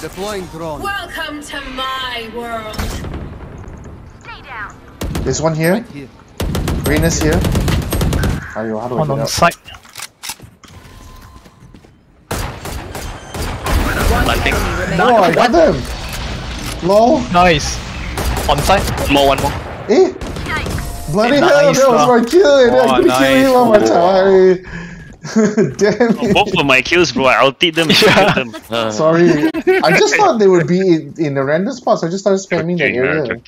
Deploying drone. Welcome to my world. There's one here. Right here. Reyna is here. Ayo, how do One get on the out? side. Planting. Oh, I got them! Lol. Nice. On side. More, one more. Eh? Bloody hell, Nice, that was my kill and I Oh, couldn't kill nice. him on my time. Damn it. Both of my kills, bro. I ulted them. Yeah. killed them. Uh, Sorry. I just thought they would be in, in the random spots. I just started spamming that joking, area. joking.